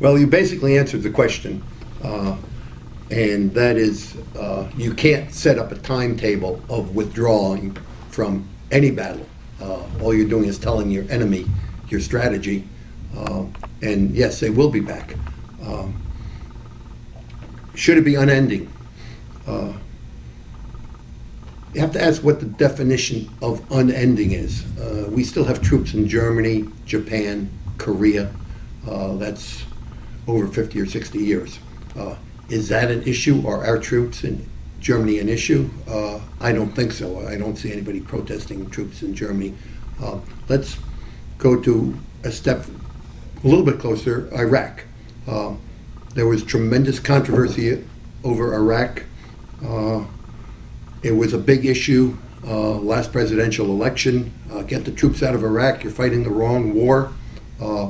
Well, you basically answered the question, uh, and that is, uh, you can't set up a timetable of withdrawing from any battle. Uh, All you're doing is telling your enemy your strategy, uh, and yes, they will be back. Um, Should it be unending? Uh, You have to ask what the definition of unending is. Uh, We still have troops in Germany, Japan, Korea. That's over 50 or 60 years. Uh, Is that an issue? Are our troops in Germany an issue? Uh, I don't think so. I don't see anybody protesting troops in Germany. Uh, Let's go to a step a little bit closer, Iraq. Uh, There was tremendous controversy over Iraq. Uh, It was a big issue uh, last presidential election. Uh, Get the troops out of Iraq, you're fighting the wrong war.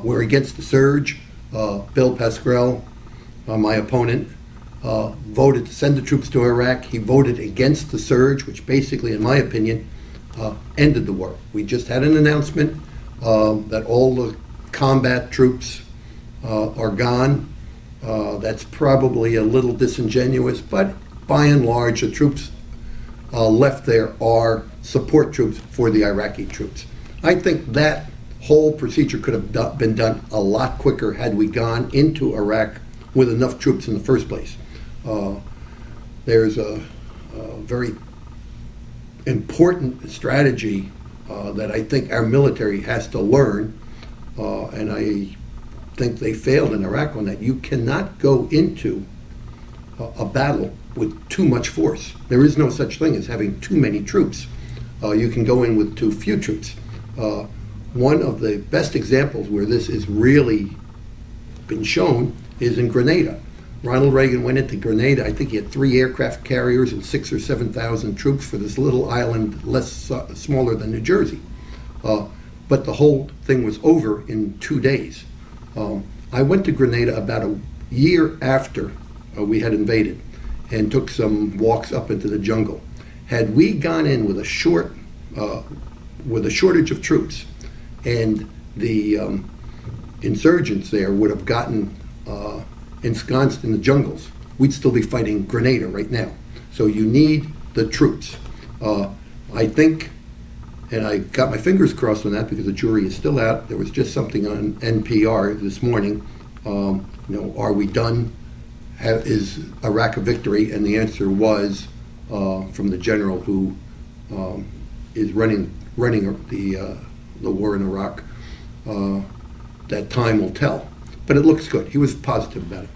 We're against the surge. Uh, Bill Pascrell, uh, my opponent, uh, voted to send the troops to Iraq. He voted against the surge, which basically, in my opinion, ended the war. We just had an announcement um, that all the combat troops are gone. That's probably a little disingenuous, but by and large, the troops uh, left there are support troops for the Iraqi troops. I think that whole procedure could have do- been done a lot quicker had we gone into Iraq with enough troops in the first place. Uh, there's a, a very important strategy uh, that I think our military has to learn, uh, and I think they failed in Iraq on that. You cannot go into a, battle with too much force. There is no such thing as having too many troops. Uh, you can go in with too few troops. One of the best examples where this is really been shown is in Grenada. Ronald Reagan went into Grenada. I think he had three aircraft carriers and six or seven thousand troops for this little island, less uh, smaller than New Jersey. Uh, but the whole thing was over in two days. Um, I went to Grenada about a year after uh, we had invaded, and took some walks up into the jungle. Had we gone in with a short, uh, with a shortage of troops, and the um, insurgents there would have gotten uh, ensconced in the jungles, we'd still be fighting Grenada right now. So you need the troops. Uh, I think, and I got my fingers crossed on that because the jury is still out. There was just something on NPR this morning. Um, you know, are we done? Ha- Is Iraq a victory? And the answer was uh, from the general who um, is running running the uh, the war in Iraq. Uh, that time will tell. But it looks good. He was positive about it.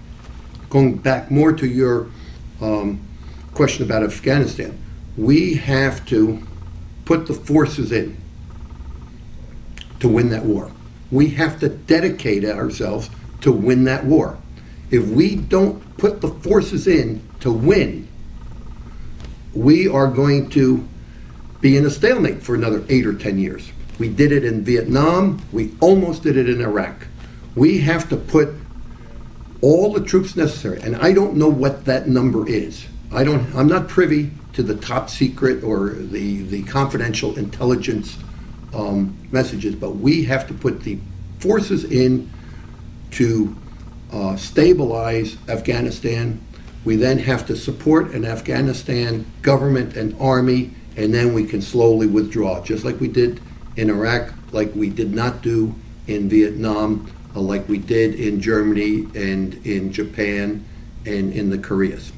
Going back more to your um, question about Afghanistan, we have to put the forces in to win that war. We have to dedicate ourselves to win that war. If we don't put the forces in to win, we are going to be in a stalemate for another eight or ten years. We did it in Vietnam, we almost did it in Iraq. We have to put all the troops necessary, and I don't know what that number is. I don't, I'm not privy to the top secret or the, the confidential intelligence um, messages, but we have to put the forces in to uh, stabilize Afghanistan. We then have to support an Afghanistan government and army, and then we can slowly withdraw, just like we did in Iraq, like we did not do in Vietnam, uh, like we did in Germany and in Japan and in the Koreas.